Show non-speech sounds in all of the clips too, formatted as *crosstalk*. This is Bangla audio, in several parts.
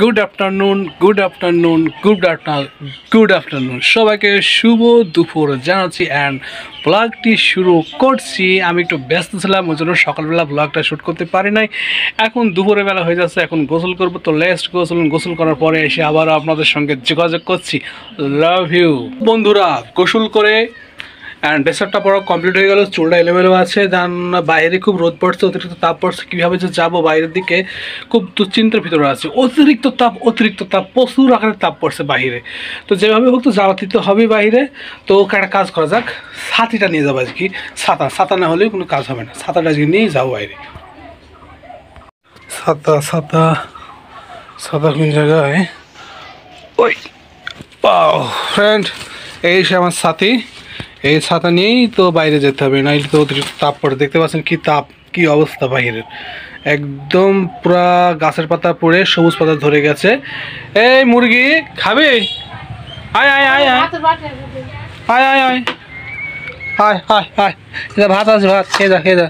Good afternoon good afternoon good after good afternoon সবাইকে শুভ দুপুর জানাচ্ছি অ্যান্ড ব্লগটি শুরু করছি। আমি একটু ব্যস্ত ছিলাম, ওই জন্য সকালবেলা ব্লগটা শ্যুট করতে পারি নাই। এখন দুপুরের বেলা হয়ে যাচ্ছে, এখন গোসল করব। তো লেস্ট গোসল গোসল করার পরে এসে আবার আপনাদের সঙ্গে যোগাযোগ করছি। লাভ ইউ বন্ধুরা, গোসল করে অ্যান্ড ডেসার্টটা পড়া কমপ্লিট হয়ে গেল, চুলটা এলোমেলো আছে দেন বাইরে খুব রোদ পড়ছে, অতিরিক্ত তাপ পড়ছে, কীভাবে যে যাব বাইরের দিকে, খুব দুশ্চিন্তার ভিতরে আছে। অতিরিক্ত তাপ অতিরিক্ত তাপ, প্রচুর আকারে তাপ পড়ছে বাইরে। তো যেভাবে হোক তো যাওয়াতে তো হবে বাইরে। তো একটা কাজ করা যাক, ছাতিটা নিয়ে যাব আজকে। ছাতা ছাতা না হলেও কোনো কাজ হবে না। ছাতাটা আজকে নিয়েই যাব বাইরে। ছাতা ছাতা ছাতা কোন জায়গায়? ওই, পাও ফ্রেন্ড এই সে আমার সাথী এই ছাতা নিয়েই তো বাইরে যেতে হবে, নাইলে তো অতিরিক্ত তাপ পড়ে। দেখতে পাচ্ছেন কি তাপ, কি অবস্থা বাইরের একদম পুরা গাছের পাতা পড়ে, সবুজ পাতা ধরে গেছে। এই মুরগি, খাবে? আয় আয় আয় আয়। আয় আয় আয়। আয় আয় ভাত আছে, ভাত। খেয়ে যা খেয়ে যা।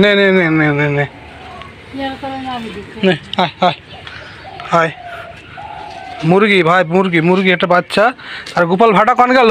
নে নে নে নে নে নে। মুরগি, ভাই, মুরগি মুরগি, একটা বাচ্চা। আর গোপাল ভাটা কন গেল?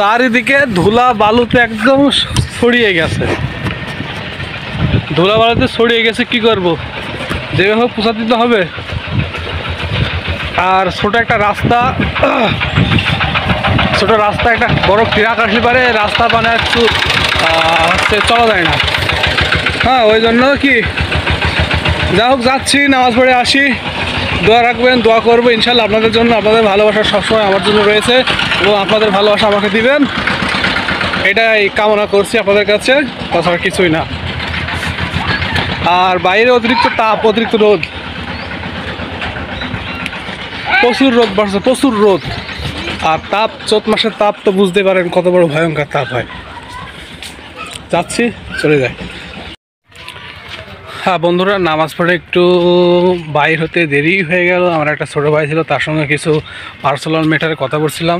চারিদিকে ধুলা বালুতে একদম ছড়িয়ে গেছে। ধুলা বালুতে ছড়িয়ে গেছে, কি করব? যেভাবে হোক পোষা দিতে হবে। আর ছোট একটা রাস্তা, ছোট রাস্তা, একটা বড় ট্রাক আসলে পারে। রাস্তা মানে একটু হচ্ছে চলা যায় না। হ্যাঁ ওই জন্য কি যা হোক, যাচ্ছি, নামাজ পড়ে আসি। দোয়া রাখবেন, দোয়া করব, ইনশাল্লাহ আপনাদের জন্য, আপনাদের ভালোবাসা সবসময় আমার জন্য রয়েছে এবং আপনাদের ভালোবাসা আমাকে দিবেন। এটাই কামনা করছি আপনাদের কাছে, তাছাড়া কিছুই না। আর বাইরে অতিরিক্ত তাপ, অতিরিক্ত রোদ। প্রচুর রোদ বাড়ছে, প্রচুর রোদ। আর তাপ চোদ্দ মাসের তাপ তো বুঝতে পারেন কত বড় ভয়ঙ্কর তাপ হয়। যাচ্ছি, চলে যায় হ্যাঁ বন্ধুরা, নামাজ পড়ে একটু বাইর হতে দেরি হয়ে গেল। আমার একটা ছোটো ভাই ছিল, তার সঙ্গে কিছু পার্সোনাল ম্যাটারে কথা বলছিলাম।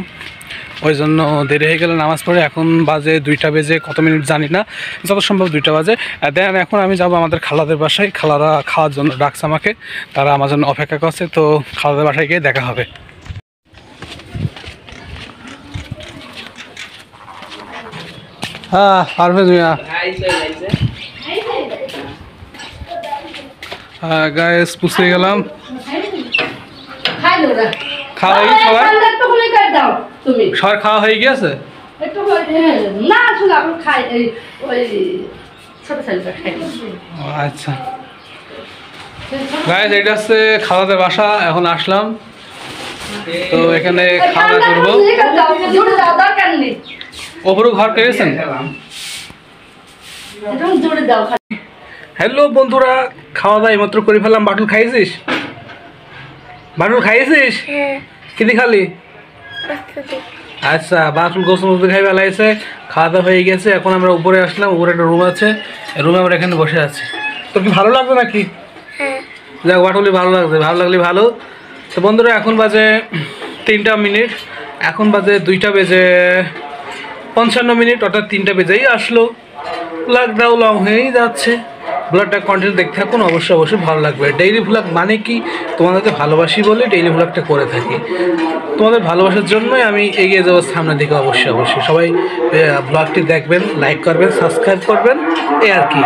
ওই জন্য দেরি হয়ে গেল নামাজ পড়ে। এখন বাজে দুইটা বেজে কত মিনিট জানি না, যত সম্ভব দুইটা বাজে। দেন এখন আমি যাব আমাদের খালাদের বাসায়। খালারা খাওয়ার জন্য ডাকছে আমাকে। তারা আমার জন্য অপেক্ষা করছে, তো খালাদের বাসায় গিয়ে দেখা হবে। হ্যাঁ পারভেজ মিয়া। হ্যাঁ, গায়েস পুষে গেলাম। খাওয়া হয়ে সবার সবার খাওয়া হয়ে গিয়েছে? আচ্ছা। গায়েস এটা হচ্ছে খাওয়াতে বাসা এখন আসলাম। তো এখানে খাওয়া করব। ওপরও ঘর পেয়েছেন? হ্যালো বন্ধুরা খাওয়া দাওয়া এইমাত্র করে ফেললাম। বাটুল খাইছিস বাটুল খাইছিস কি দিয়ে খালি? আচ্ছা বাটুল গোসল মধ্যে খাই বেলাইছে খাওয়া দাওয়া হয়ে গেছে এখন আমরা উপরে আসলাম উপরে একটা রুম আছে। রুমে আমরা এখানে বসে আছি। তোর কি ভালো লাগবে নাকি? যাক বাটুলি ভালো লাগছে ভালো লাগলে ভালো। তো বন্ধুরা এখন বাজে তিনটা মিনিট। এখন বাজে দুইটা বেজে পঞ্চান্ন মিনিট অর্থাৎ তিনটা বেজেই আসলো। ব্লগটাও লং হয়েই যাচ্ছে। ব্লগটা কন্টেন্ট দেখতে থাকুন, অবশ্যই অবশ্যই ভালো লাগবে। ডেইলি ভ্লগ মানে কি? তোমাদেরকে ভালোবাসি বলে ডেইলি ভ্লগটা করে থাকি। তোমাদের ভালোবাসার জন্যই আমি এগিয়ে যাব সামনের দিকে, অবশ্যই অবশ্যই। সবাই ব্লগটি দেখবেন লাইক করবেন সাবস্ক্রাইব করবেন এই আর কি।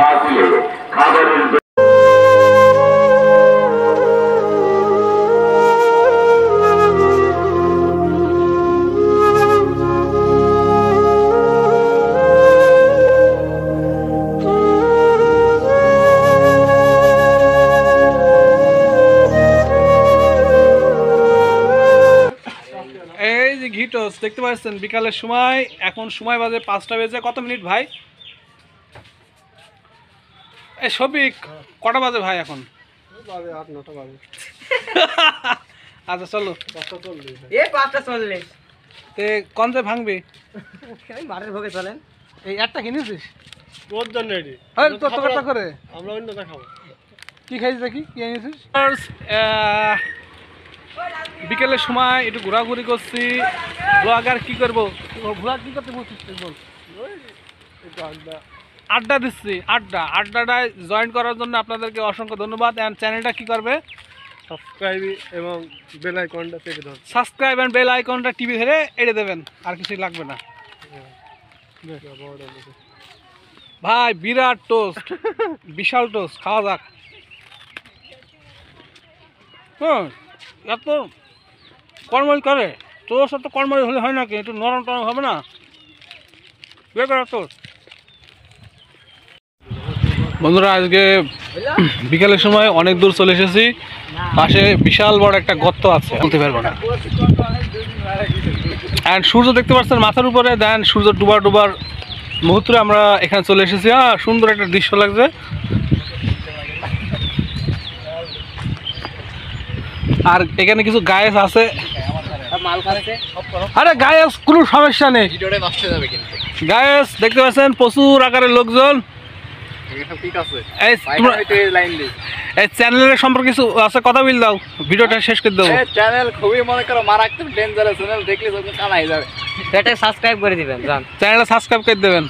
এই যে ঘিটোস দেখতে পাচ্ছেন বিকালের সময় এখন সময় বাজে পাঁচটা বেজে কত মিনিট ভাই? এই শফিক কটা বাজে ভাই এখন? *laughs* আচ্ছা চলো। পাঁচটা চল্লিশ। এ পাঁচটা চল্লিশ। ভাঙবি? মাঠের ভোগে চলেন। এই একটা কিনেছিস? তোর জন্য এটি। তো কথা করে। আমরা কি খাইছিস দেখি? কি এনেছিস? বিকেলের সময় একটু ঘোরাঘুরি করছি। ব্লগ আর কি করব? ব্লগ কি করতে বলছিস বল। আড্ডা। দিচ্ছি আড্ডা। আড্ডাটায় জয়েন করার জন্য আপনাদেরকে অসংখ্য ধন্যবাদ। অ্যান্ড চ্যানেলটা কি করবে? সাবস্ক্রাইব এবং বেল আইকনটা চেপে ধর। সাবস্ক্রাইব অ্যান্ড বেল আইকনটা টিভি ধরে এড়ে দেবেন আর কিছুই লাগবে না। ভাই বিরাট টোস্ট *laughs* বিশাল টোস্ট খাওয়া যাক। হ্যাঁ এত কর্মই করে। তোর সাথে কর্মই হলে হয় নাকি? একটু নরম টরম হবে না? তোর? বন্ধুরা, আজকে বিকালের সময় অনেক দূর চলে এসেছি। পাশে বিশাল বড় একটা গর্ত আছে। বলতে পারব না। অ্যান্ড সূর্য দেখতে পাচ্ছেন মাথার উপরে। দেন সূর্য ডুবার ডুবার মুহূর্তে আমরা এখানে চলে এসেছি। হ্যাঁ সুন্দর একটা দৃশ্য লাগছে। আর এখানে কিছু গায়েস আছে। আরে গায়েস কোনো সমস্যা নেই। গায়েস দেখতে পাচ্ছেন প্রচুর আকারের লোকজন। ঠিক আছে এই চ্যানেলের সম্পর্কে কিছু আছে কথা বল দাও। ভিডিওটা শেষ করে দেবো। চ্যানেল খুবই মনে করো ডেঞ্জারাস চ্যানেল দেখলে চোখ যাবে। সাবস্ক্রাইব করে দিবেন জান চ্যানেলটা সাবস্ক্রাইব করে দেবেন।